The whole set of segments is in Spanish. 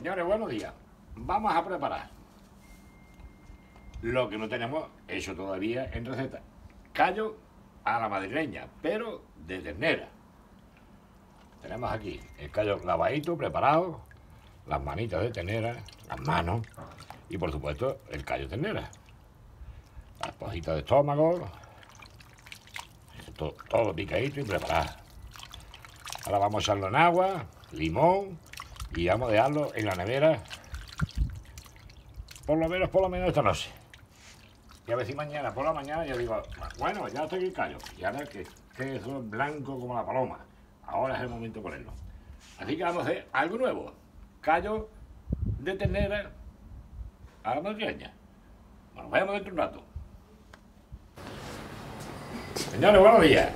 Señores, buenos días. Vamos a preparar lo que no tenemos hecho todavía en receta. Callo a la madrileña, pero de ternera. Tenemos aquí el callo lavadito, preparado, las manitas de ternera, las manos y por supuesto el callo ternera. Las pojitas de estómago, todo, todo picadito y preparado. Ahora vamos a echarlo en agua, limón y vamos a dejarlo en la nevera por lo menos, por lo menos esta noche. Y a ver si mañana por la mañana yo digo, bueno, ya estoy el callo. Y ahora que, que eso es blanco como la paloma. Ahora es el momento de ponerlo. Así que vamos a hacer algo nuevo. Callo de ternera a la madrileña. Bueno, vayamos dentro de un rato. Señores, buenos días.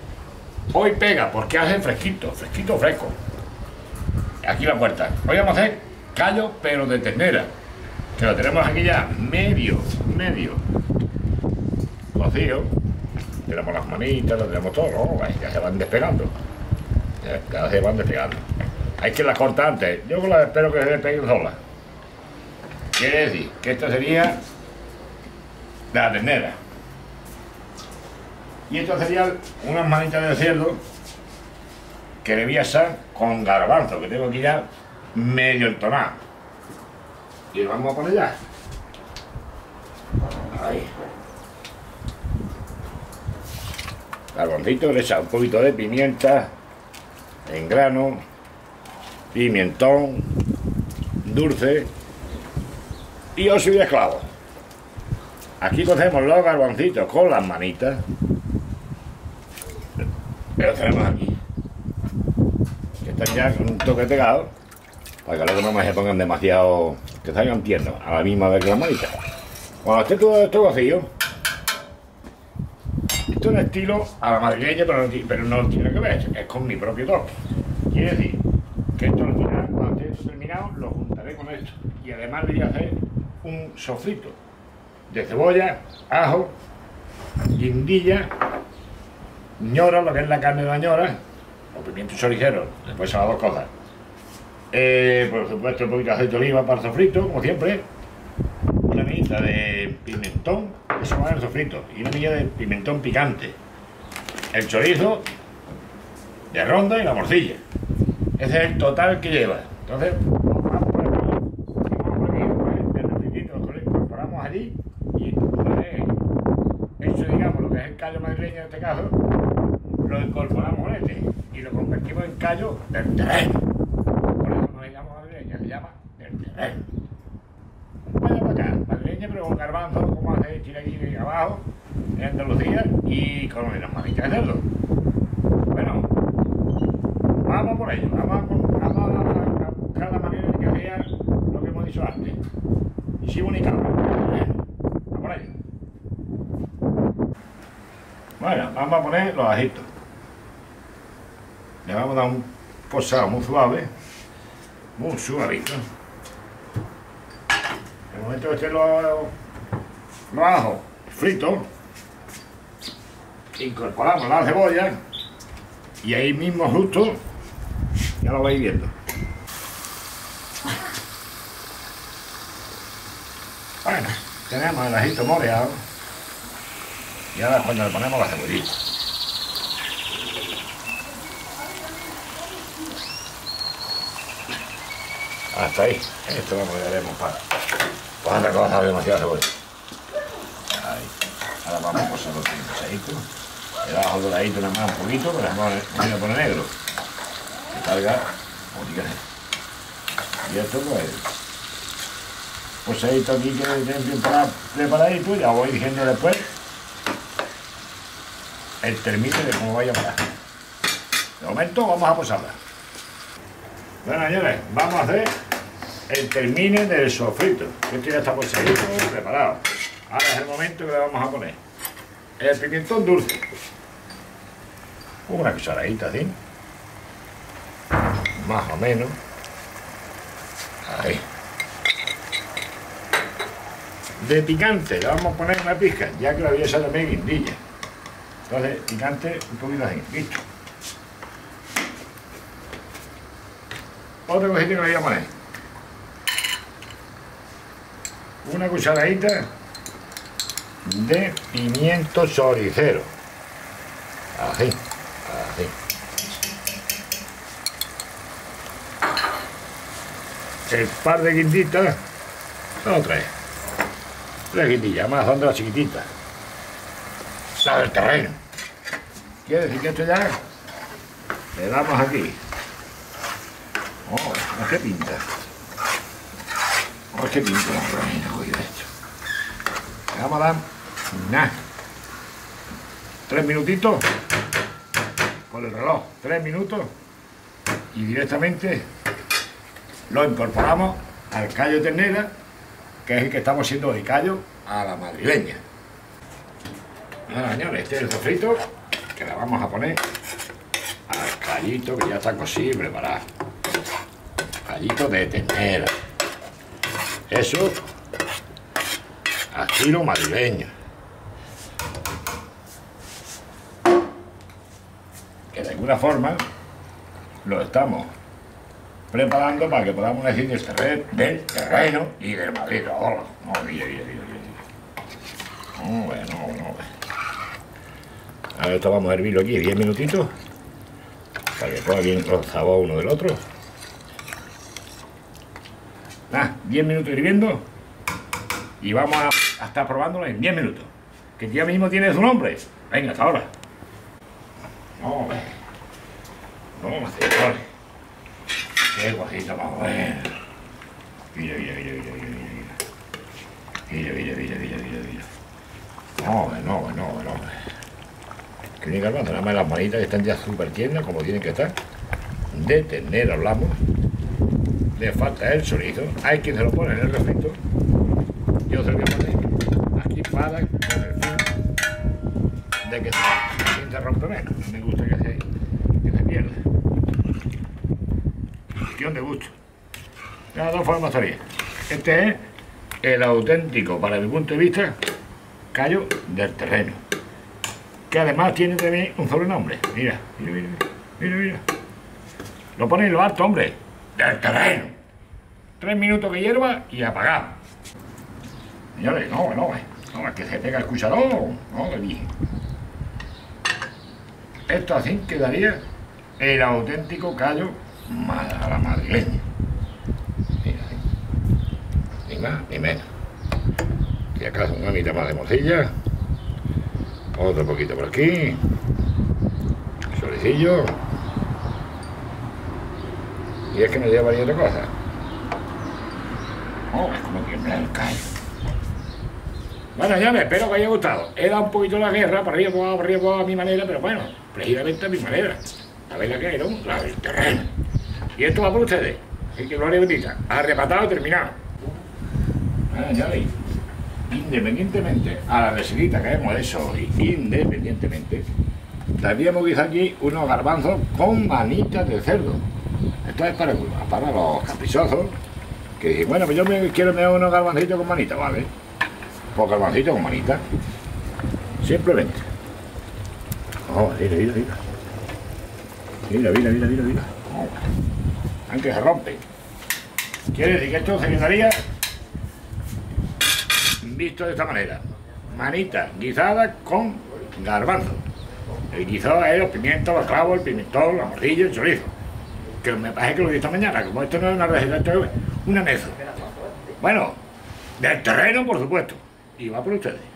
Hoy pega porque hace fresquito, fresquito, fresco. Aquí la puerta. Hoy vamos a hacer callo, pero de ternera. Que lo tenemos aquí ya medio, medio cocido. Tenemos las manitas, lo tenemos todo, ¿no? Ya se van despegando. Ya, se van despegando. Hay que las cortar antes. Yo las espero que se despeguen solas. Quiere decir que esta sería la ternera. Y esto sería unas manitas de cerdo que le voy a asar con garbanzo, que tengo aquí ya medio entonado. Y lo vamos a poner ya. Ahí. Le echa un poquito de pimienta en grano, pimentón, dulce y oso y esclavo. Aquí cocemos los garbancitos con las manitas. Los tenemos con un toque pegado. Para que no me se pongan demasiado. que salgan tiernos a la misma vez que las manitas. Cuando esté todo esto vacío. Esto es un estilo a la madrileña, pero no, pero tiene que ver. Es con mi propio toque. Quiere decir que esto al final, cuando esté terminado, lo juntaré con esto. Y además le voy a hacer un sofrito de cebolla, ajo, guindilla, ñora, lo que es la carne de la ñora, o pimiento choricero, después son las dos cosas. Eh, por supuesto, un poquito de aceite de oliva para el sofrito, como siempre. Una milla de pimentón, eso va en el sofrito, y una milla de pimentón picante. El chorizo de ronda y la morcilla. Ese es el total que lleva. Entonces, vamos el refrito lo incorporamos allí y hecho, digamos, lo que es el callo madrileño en este caso, lo incorporamos en este y lo convertimos en callo del terreno. Por eso no le llamamos madrileña, se llama del terreno. Vaya para acá, madrileña, pero con garbanzo, como hace Chiraguí abajo, en Andalucía, y con las manitas de cerdo. Bueno, vamos por ello, vamos a, buscar la manera de que sea lo que hemos dicho antes. Y si bonita, vamos por ello. Bueno, vamos a poner los ajitos. Le vamos a dar un posado muy suave, muy suavito. En el momento que estén los, los ajos fritos, incorporamos la cebolla y ahí mismo justo ya lo vais viendo. Bueno, tenemos el ajito moreado y ahora cuando le ponemos la cebollita. Hasta ahí. Esto lo moveremos para, para recoger demasiado cebolla. Ahí. Ahora vamos a posarlo así, pesadito. El ajo doradito nada más un poquito, pero vamos a poner, negro. Que salga como ser. Y esto pues, posadito aquí que bien para- preparadito, ya voy diciendo después el término de cómo vaya a parar. De momento vamos a posarla. Bueno, señores, vamos a hacer termine del sofrito. Esto ya está posadito, preparado. Ahora es el momento que le vamos a poner el pimentón dulce. Una cucharadita así. Más o menos. Ahí. De picante le vamos a poner una pizca, ya que la voy a echar también guindilla. Entonces, picante un poquito así. Listo. Otra cosita que le voy a poner. Una cucharadita de pimiento choricero. Así, así. El par de guinditas, son tres. Tres guindillas, más son las chiquititas. La del terreno. Quiere decir que esto ya le damos aquí. Oh, qué pinta. Oh, qué pinta. esto. Le vamos a dar nada. Tres minutitos por el reloj. Tres minutos y directamente lo incorporamos al callo ternera, que es el que estamos siendo de callo a la madrileña. Señores, este es el sofrito que le vamos a poner al callito que ya está cocido y preparado. Callito de ternera. Eso estilo madrileño. Que de alguna forma lo estamos preparando para que podamos decir del terreno, del terreno y del Madrid. Oh, no, no, no. Ahora esto vamos a hervirlo aquí 10 minutitos para que coja bien los sabores uno del otro. Nada, 10 minutos hirviendo y vamos a, estar probándolo en 10 minutos. Que ya mismo tiene su nombre. Venga, hasta ahora. No, no, señores. Qué guajita más buena. Mira, mira, mira, mira, mira, mira. Mira, mira, mira, mira, mira, mira. No, no, no, no. Que ni garbanzo, nada más las manitas que están ya súper tiernas, como tienen que estar. De tener hablamos. Le falta el chorizo. Hay quien se lo pone en el refrito. Yo se lo voy a poner aquí para con el fin de que se, se rompe menos. Me gusta que se, pierda de gusto. De las dos formas bien. Este es el auténtico, para mi punto de vista, callo del terreno. Que además tiene también un sobrenombre. Mira, mira, mira, mira, mira. Lo pone en lo alto, hombre. Del terreno. Tres minutos que hierva y apagado. Señores, no, no, no, es que se pega el cucharón. No, que dije. Esto así quedaría el auténtico callo a la madrileña. Mira, ni más ni menos. Y acaso una mitad más de morcilla. Otro poquito por aquí. Solicillo. Y es que me lleva otra cosa. Oh, es como tiembla el callo. Bueno, espero que haya gustado. He dado un poquito la guerra, para arriba, para arriba, a mi manera, pero bueno, precisamente a mi manera. La que hay, ¿no? La del terreno. Y esto va por ustedes. Así que gloria bendita. Arrebatado, terminado. Ya veis. Independientemente a la reserita que hemos hecho hoy, independientemente, también quizá aquí unos garbanzos con manitas de cerdo. Esto es para, para los caprichosos que dicen, bueno, pues yo me quiero meter unos garbancitos con manitas, ¿vale? Pues garbancitos con manitas. Simplemente. Oh, mira, mira, mira, mira. aunque se rompe. Quiere decir que esto se quedaría visto de esta manera. Manita guisada con garbanzo. El guisado es los pimientos, los clavos, el pimentón, la morcilla, el chorizo. Que me parece que lo he visto mañana, como esto no es una esto es una mesa. Bueno, del terreno, por supuesto. Y va por ustedes.